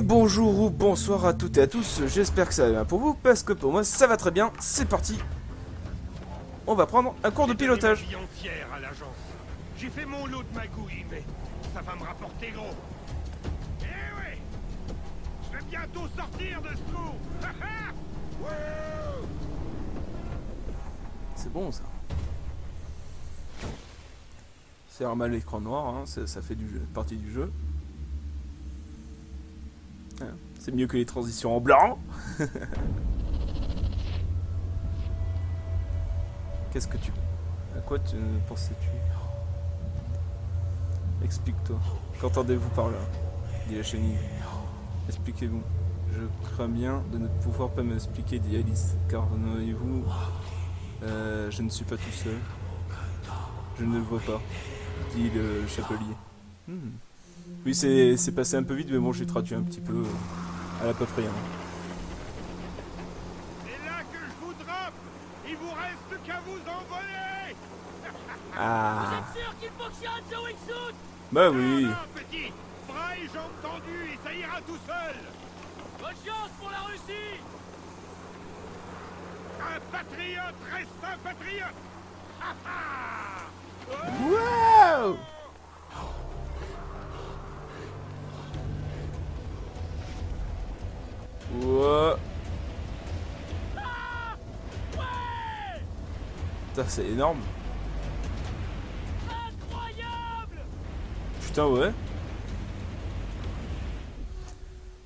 Et bonjour ou bonsoir à toutes et à tous, j'espère que ça va bien pour vous, parce que pour moi ça va très bien, c'est parti. On va prendre un cours de pilotage. J'ai fait mon lot de magouilles, mais ça va me rapporter gros. Eh ouais Je vais bientôt sortir de ce trou. C'est bon ça. C'est normal l'écran noir, hein, ça, ça fait du jeu- partie du jeu. C'est mieux que les transitions en blanc Qu'est-ce que tu... À quoi tu pensais-tu? Explique-toi. Qu'entendez-vous par là? Dit la chenille. Expliquez-vous. Je crains bien de ne pouvoir pas m'expliquer, dit Alice. Car voyez-vous, euh, je ne suis pas tout seul. Je ne le vois pas, dit le chapelier. Hmm. Oui, c'est c'est passé un peu vite, mais bon, j'ai traduit un petit peu euh, à la peu près. hein. C'est là que je vous drop Il vous reste qu'à vous envoler. Ah, sûr qu'il fonctionne ce wingsuit? Bah oui. Non, non, petit. Bras et jambes tendues et ça ira tout seul. Bonne chance pour la Russie! Un patriote reste un patriote. Ha ha. Wow C'est énorme. Incroyable Putain, ouais.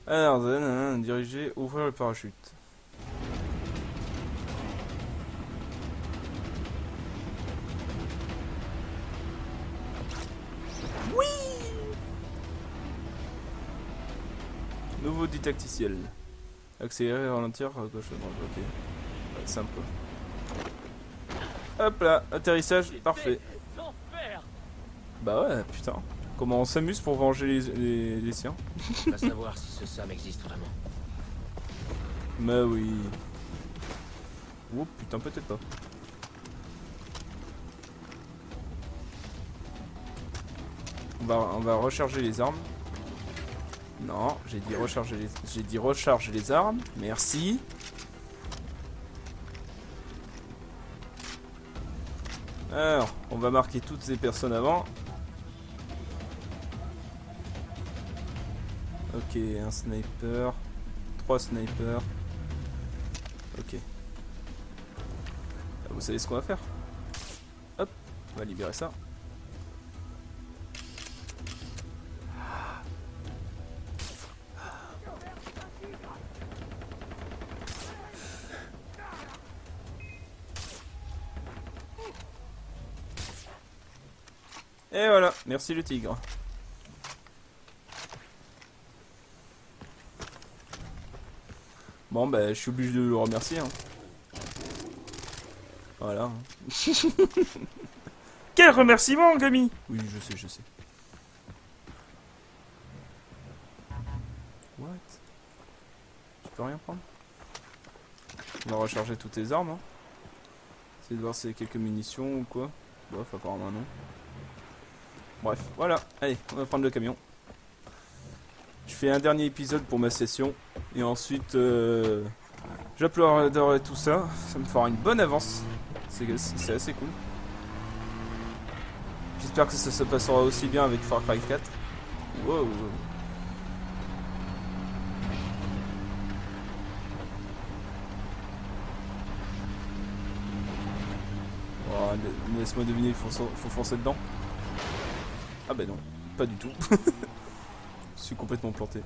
Alors, diriger, ouvrir le parachute. Oui Nouveau dit tacticiel. Accélérer, ralentir, à gauche, à droite, ok. Ouais, simple quoi. Hop là, atterrissage, parfait. Bah ouais, putain. Comment on s'amuse pour venger les, les, les siens Va savoir si ce Sam existe vraiment. Bah oui. Oh putain, peut-être pas. On va, on va recharger les armes. Non, j'ai dit recharger les, j'ai dit recharger les armes. Merci. Alors, on va marquer toutes ces personnes avant. Ok, un sniper. Trois snipers. Ok. Vous savez ce qu'on va faire? Hop, on va libérer ça. Merci le tigre. Bon, bah, je suis obligé de le remercier. hein. Voilà. hein. Quel remerciement, Gami Oui, je sais, je sais. What? Je peux rien prendre? On va recharger toutes tes armes. Hein. Essayer de voir s'il y a quelques munitions ou quoi. Bof, apparemment non. Bref, voilà. Allez, on va prendre le camion. Je fais un dernier épisode pour ma session. Et ensuite, euh, tout ça. Ça me fera une bonne avance. C'est assez cool. J'espère que ça se passera aussi bien avec Far Cry 4. Wow. Oh, la- Laisse-moi deviner, il faut foncer dedans. Ah bah non, pas du tout. Je suis complètement planté.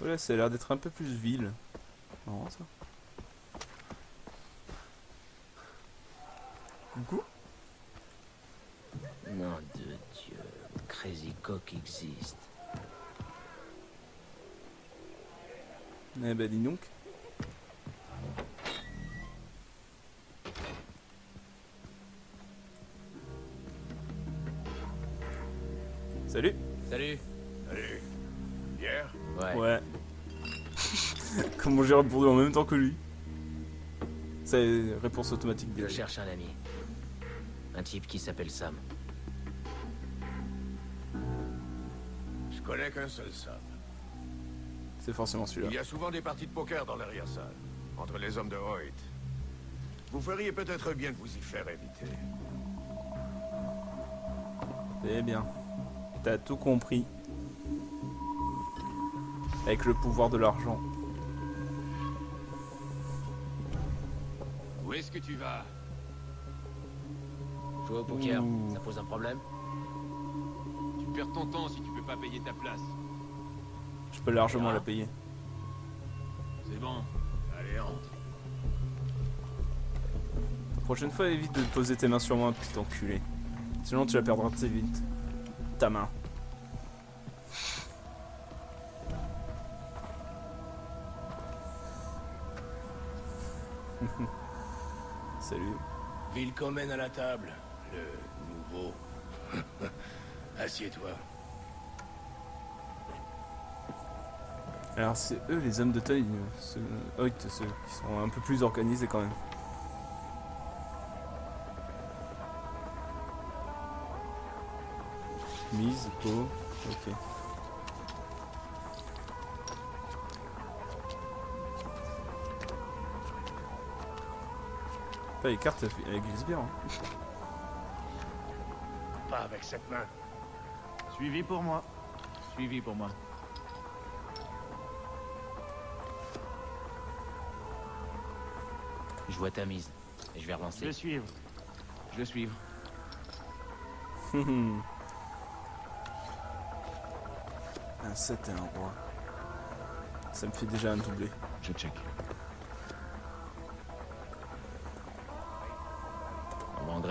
Voilà, ça a l'air d'être un peu plus ville. Marrant ça. Coucou Nom de Dieu, Crazy Cock existe. Eh bah dis donc. J'ai répondu en même temps que lui C'est réponse automatique Je cherche un ami. Un type qui s'appelle Sam. Je connais qu'un seul Sam. C'est forcément Il celui-là. y a souvent des parties de poker dans l'arrière-salle, entre les hommes de Hoyt. Vous feriez peut-être bien de vous y faire éviter. C'est bien. T'as tout compris. Avec le pouvoir de l'argent. Où est-ce que tu vas Jouer au poker, Ouh. ça pose un problème Tu perds ton temps si tu peux pas payer ta place. Je peux largement Ah. la payer. C'est bon. Allez, entre. La prochaine fois, évite de poser tes mains sur moi, petit enculé. Sinon, tu la perdras très vite. Ta main. Salut. Willkommen à la table, le nouveau. Assieds-toi. Alors, c'est eux les hommes de taille, euh, ceux, ceux qui sont un peu plus organisés quand même. Mise, peau, ok. Putain, les cartes, elles, glissent bien. hein. Pas avec cette main. Suivi pour moi. Suivi pour moi. Je vois ta mise. Et je vais Je relancer. vais suivre. Je vais suivre. un 7 et un roi. Ça me fait déjà un doublé. Je check.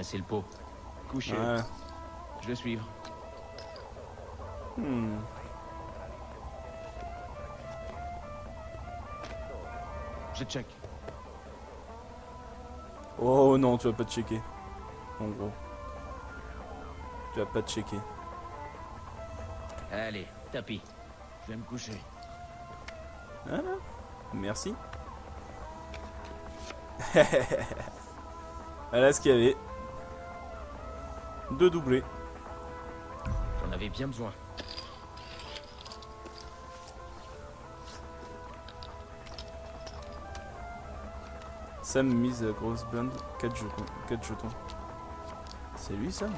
Endresser le pot. Couché. Ouais. Je vais suivre. Hmm. Je check. Oh non, tu vas pas te checker. En gros. Tu vas pas te checker. Allez, tapis. Je vais me coucher. Ah, merci. voilà ce qu'il y avait. Deux doublés. J'en avais bien besoin. Sam mise grosse blinde. 4 jetons. 4 jetons. C'est lui Sam?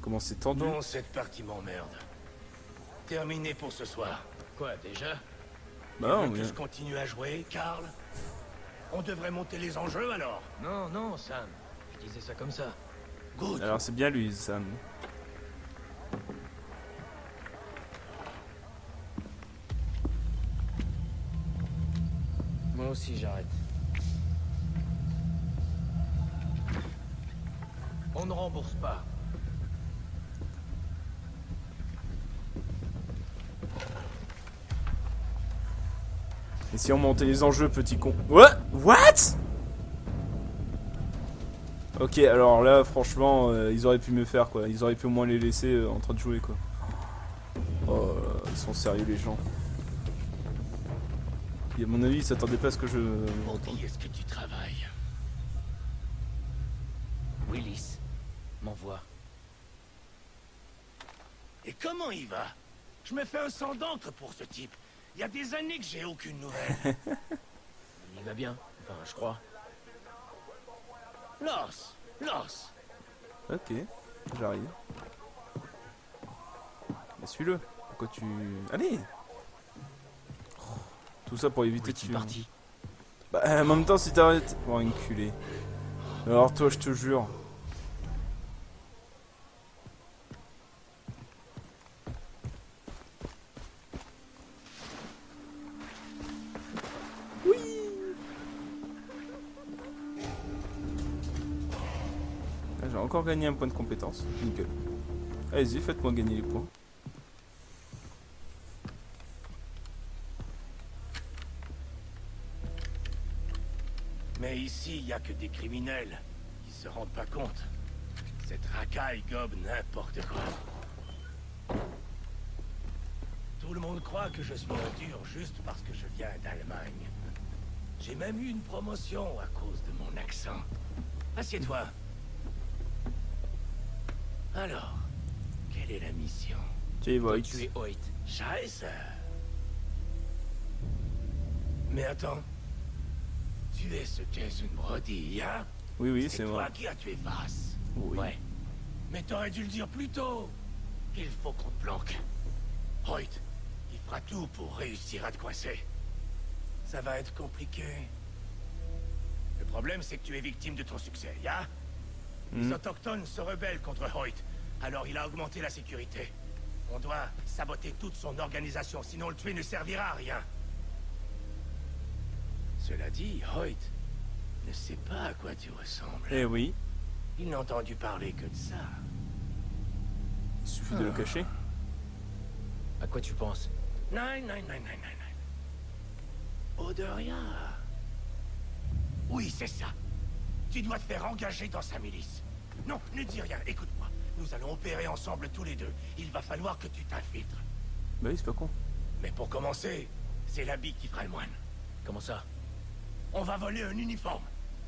Comment c'est tendu Bon, cette partie m'emmerde. Terminé pour ce soir. Quoi, déjà? Bah non, mais... que je continue à jouer, Karl? On devrait monter les enjeux alors Non, non, Sam. Je disais ça comme ça. Good. Alors c'est bien lui Sam. Moi aussi, j'arrête. On ne rembourse pas. Et si on montait les enjeux, petit con What What? Ok, alors là, franchement, euh, ils auraient pu me faire quoi. Ils auraient pu au moins les laisser euh, en train de jouer quoi. Oh, ils sont sérieux les gens. Et à mon avis, ils s'attendaient pas à ce que je. Pour qui est-ce que tu travailles? Willis, m'envoie. Et comment il va? Je me fais un sang d'encre pour ce type. Il y a des années que j'ai aucune nouvelle. Il va bien. Enfin, je crois. Los Los Ok, j'arrive. Mais suis-le. Pourquoi tu. Allez Oh, Tout ça pour éviter est-il suivre. parti? Bah, en même temps, si t'arrêtes. Oh, enculé. Alors, toi, je te jure. Gagné un point de compétence. Nickel. Allez-y, faites-moi gagner les points. Mais ici, il n'y a que des criminels qui se rendent pas compte. Cette racaille gobe n'importe quoi. Tout le monde croit que je suis dur juste parce que je viens d'Allemagne. J'ai même eu une promotion à cause de mon accent. Assieds-toi. Alors, quelle est la mission? Jay Voigt. Tu es Hoyt. Scheiße. Mais attends. Tu es ce Jason Brody, hein? Oui, oui, c'est toi moi. qui as tué Vass. Oui. Ouais. Mais t'aurais dû le dire plus tôt. Il faut qu'on te planque. Hoyt, il fera tout pour réussir à te coincer. Ça va être compliqué. Le problème, c'est que tu es victime de ton succès, ya Les Hmm. autochtones se rebellent contre Hoyt. Alors il a augmenté la sécurité. On doit saboter toute son organisation, sinon le tuer ne servira à rien. Cela dit, Hoyt ne sait pas à quoi tu ressembles. Eh oui, Il n'a entendu parler que de ça. il suffit de le cacher. À quoi tu penses? Non, non, non, non, non, non. Odoria. Oui, c'est ça. Tu dois te faire engager dans sa milice. Non, ne dis rien, écoute-moi. Nous allons opérer ensemble tous les deux. Il va falloir que tu t'infiltres. Bah oui, c'est pas con. Mais pour commencer, c'est l'habit qui fera le moine. Comment ça? On va voler un uniforme.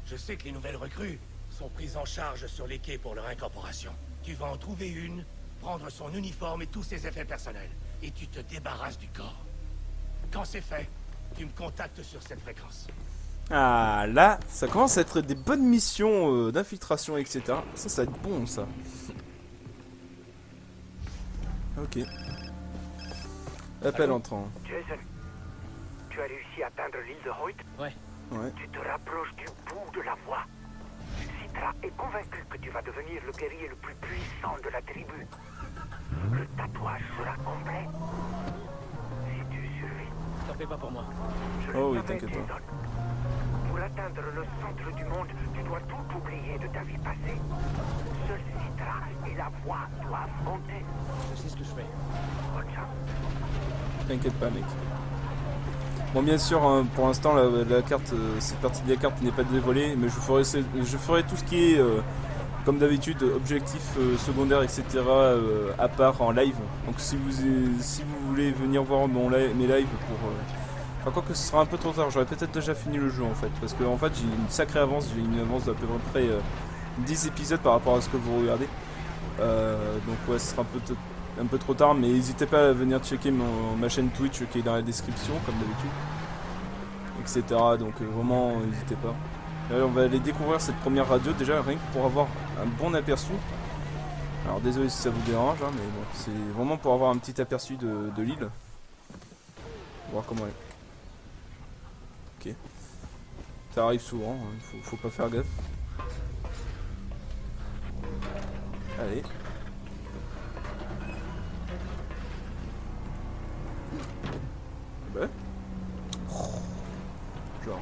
Je sais que les nouvelles recrues sont prises en charge sur les quais pour leur incorporation. Tu vas en trouver une, prendre son uniforme et tous ses effets personnels. Et tu te débarrasses du corps. Quand c'est fait, tu me contactes sur cette fréquence. Ah là, ça commence à être des bonnes missions euh, d'infiltration, etc. Ça, ça va être bon, ça. Ok. Appel entrant. Jason, tu as réussi à atteindre l'île de Hoyt? Ouais. Ouais. Tu te rapproches du bout de la voie. Citra est convaincu que tu vas devenir le guerrier le plus puissant de la tribu. Le tatouage sera complet. Si tu survis. T'en fais pas pour moi. Je Oh oui, t'inquiète pas. Pour atteindre le centre du monde, tu dois tout oublier de ta vie passée. Seul Citra et la voie doivent monter. Je sais ce que je fais. T'inquiète pas, mec. Bon, bien sûr, hein, pour l'instant, la, la carte, euh, cette partie de la carte n'est pas dévoilée, mais je ferai, ce- je ferai tout ce qui est, euh, comme d'habitude, objectif euh, secondaire, etc., euh, à part en live. Donc, si vous, si vous voulez venir voir mon li- mes lives pour. Euh, Enfin, quoi que ce sera un peu trop tard, j'aurais peut-être déjà fini le jeu en fait, parce que en fait, j'ai une sacrée avance, j'ai une avance d'à peu près euh, 10 épisodes par rapport à ce que vous regardez. Euh, donc, ouais, ce sera un peu un peu trop tard, mais n'hésitez pas à venir checker mon- ma chaîne Twitch qui est dans la description, comme d'habitude, etc. Donc euh, vraiment, n'hésitez pas. On va aller découvrir cette première radio déjà, rien que pour avoir un bon aperçu. Alors désolé si ça vous dérange, hein, mais bon, c'est vraiment pour avoir un petit aperçu de, de l'île. Voir comment elle est. Ok. Ça arrive souvent, hein, faut, pas faire gaffe. Allez. Bah. Genre.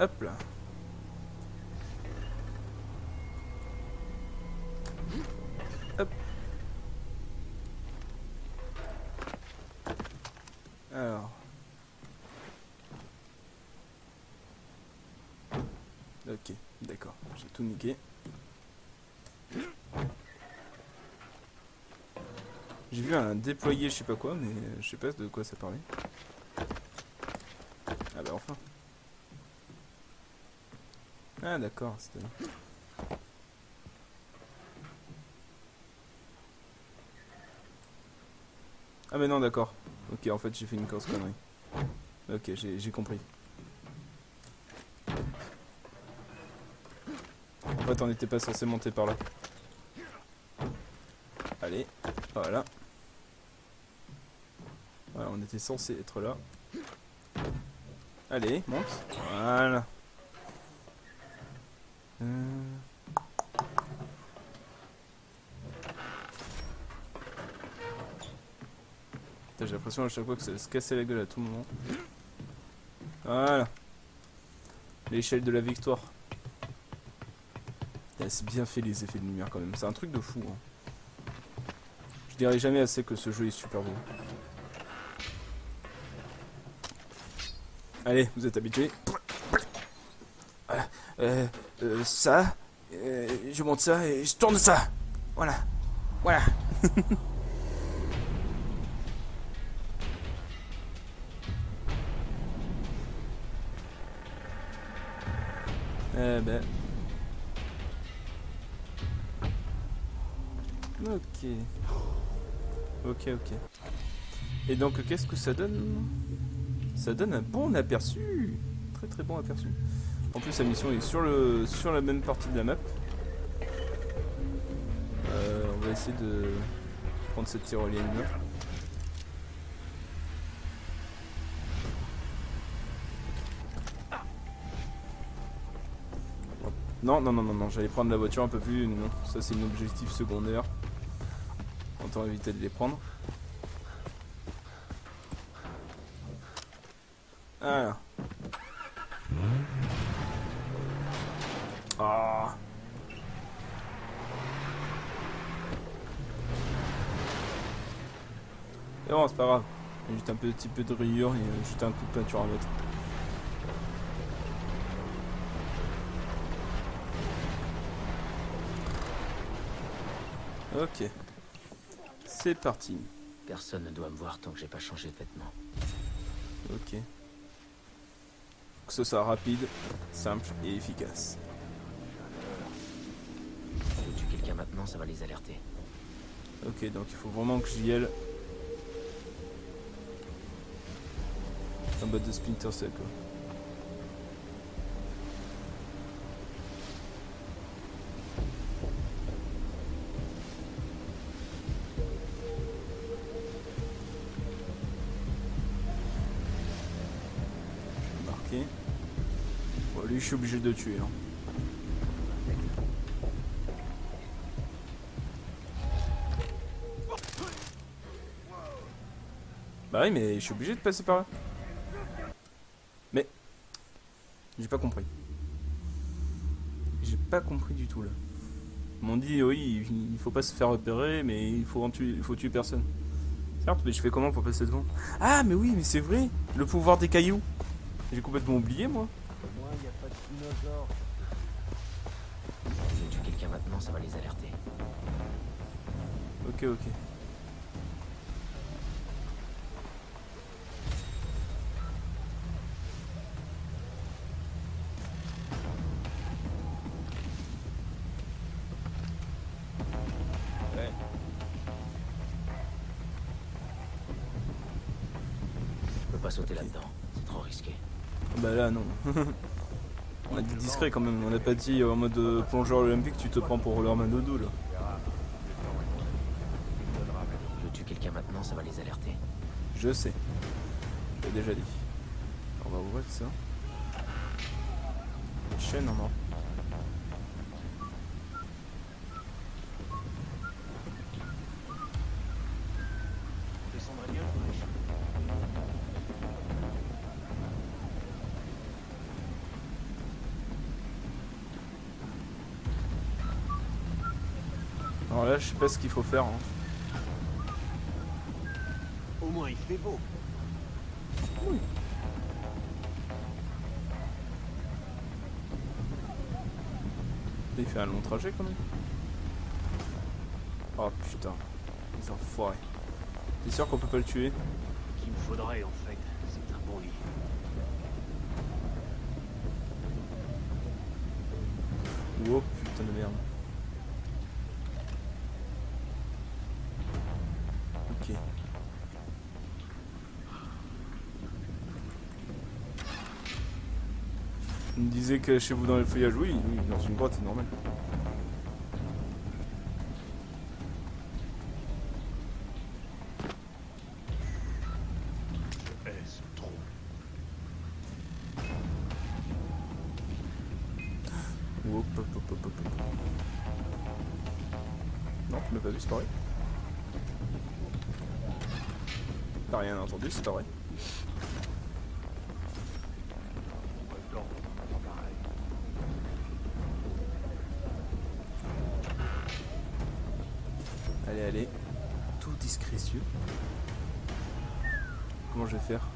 Hop là. Vu un déployé, je sais pas quoi, mais je sais pas de quoi ça parlait. Ah bah enfin. Ah d'accord, c'était... Ah mais non d'accord. Ok en fait j'ai fait une grosse connerie. Ok j'ai compris. En fait on n'était pas censé monter par là. Allez, voilà. Voilà, on était censé être là. Allez, monte. Voilà. Euh. J'ai l'impression à chaque fois que ça se casser la gueule à tout moment. Voilà. L'échelle de la victoire. C'est bien fait les effets de lumière quand même. C'est un truc de fou. hein. Je dirais jamais assez que ce jeu est super beau. Allez, vous êtes habitués. Voilà. Ça, euh, je monte ça et je tourne ça. Voilà. Voilà. eh ben. Ok. Ok, ok. Et donc, qu'est-ce que ça donne ça donne un bon aperçu. Très très bon aperçu. En plus, la mission est sur, le, sur la même partie de la map. Euh, on va essayer de prendre cette tyrolienne là. Non, non, non, non, non, j'allais prendre la voiture un peu plus. Non, ça c'est un objectif secondaire. Autant éviter de les prendre. Ah. Ah. Et bon, c'est pas grave. Il y a Juste un petit peu de rayure et euh, juste un coup de peinture à mettre. Ok. C'est parti. Personne ne doit me voir tant que j'ai pas changé de vêtements. Ok. Ce soit rapide, simple et efficace. Si je tue quelqu'un maintenant, ça va les alerter. Ok, donc il faut vraiment que j'y aille. En mode de Splinter Cell quoi. Suis obligé de tuer. hein. Bah oui, mais je suis obligé de passer par là. Mais. J'ai pas compris. J'ai pas compris du tout là. Ils m'ont dit, oui, il faut pas se faire repérer, mais il faut, en tuer, il faut tuer personne. Certes, mais je fais comment pour passer devant? Ah, mais oui, mais c'est vrai Le pouvoir des cailloux J'ai complètement oublié, moi. Tue quelqu'un maintenant, ça va les alerter. Ok, ok. Je peux pas sauter là-dedans. C'est trop risqué. Bah là, non. On a dit discret quand même. On a pas dit euh, en mode euh, plongeur olympique, tu te prends pour Rollerman Dodo là. Je tue quelqu'un maintenant, ça va les alerter. Je sais. Je l'ai déjà dit. On va ouvrir ça. Chaîne, non, non. Là, je sais pas ce qu'il faut faire. hein. Au moins, il fait beau. Il fait un long trajet quand même. Oh putain, les enfoirés. T'es sûr qu'on peut pas le tuer? Qu'il me faudrait, en fait. C'est un bon lit. Oh putain de merde. Ok. Il me disait que chez vous dans les feuillages, oui, oui, dans une grotte, c'est normal. Allez, allez. Tout discrétieux. Comment je vais faire?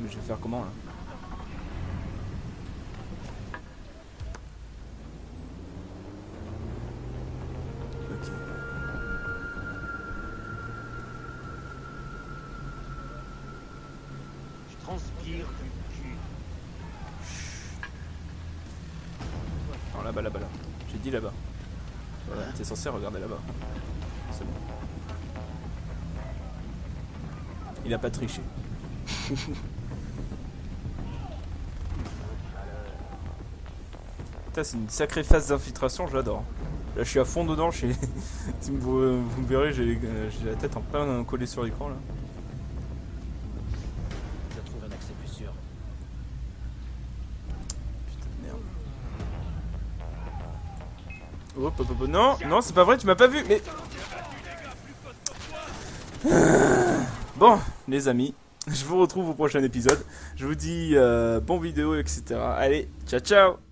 Mais je vais faire comment là? Censé regarder là-bas. C'est bon. Il a pas triché. C'est une sacrée phase d'infiltration, j'adore. Là, je suis à fond dedans. je vous, me verrez, euh, j'ai la tête en plein collée sur l'écran là. Non, non, c'est pas vrai, tu m'as pas vu, mais. Bon, les amis, je vous retrouve au prochain épisode. Je vous dis euh, bon vidéo, etc. Allez, ciao, ciao